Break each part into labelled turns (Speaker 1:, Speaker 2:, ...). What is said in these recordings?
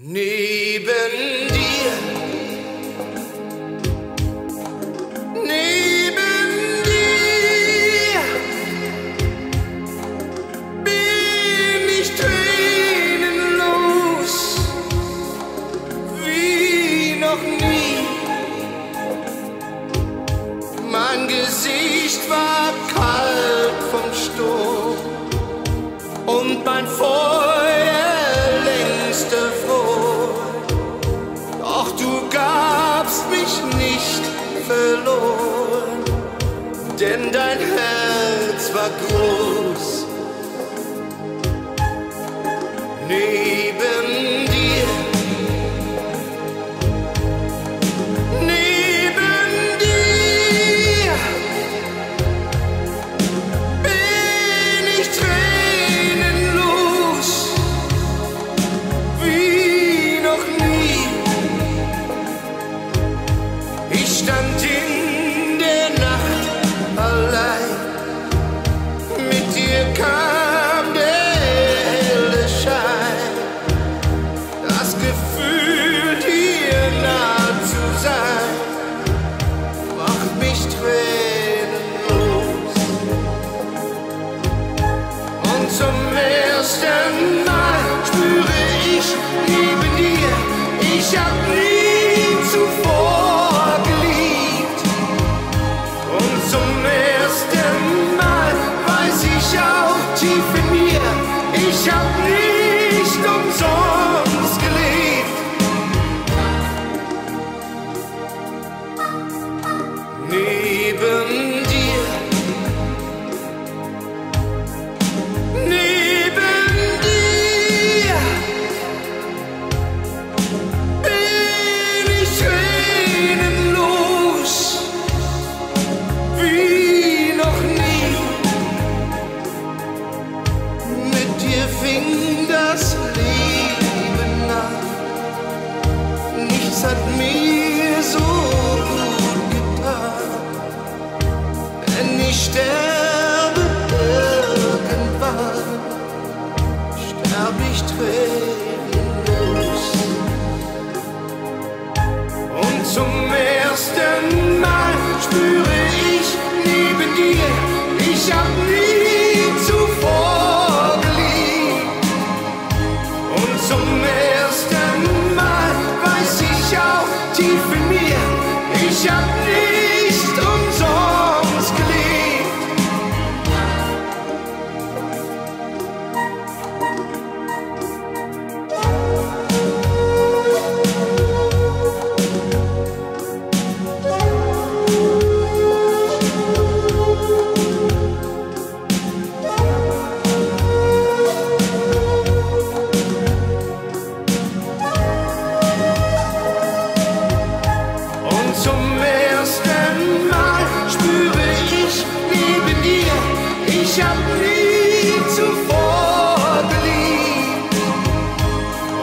Speaker 1: Neben denn dein Herz war groß. Neben zum ersten Mal spüre ich neben dir, ich hab nie zuvor geliebt. Und zum ersten Mal weiß ich auch tief in mir, ich hab nicht umsonst Mit dir fing das Leben an. Nichts hat mir so gut getan. Wenn ich sterbe irgendwann, sterb ich tränenlos. Ich hab nie zuvor geliebt.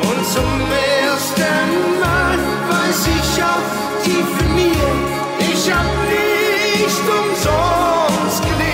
Speaker 1: Und zum ersten Mal weiß ich auch tief in mir, ich hab nicht umsonst geliebt.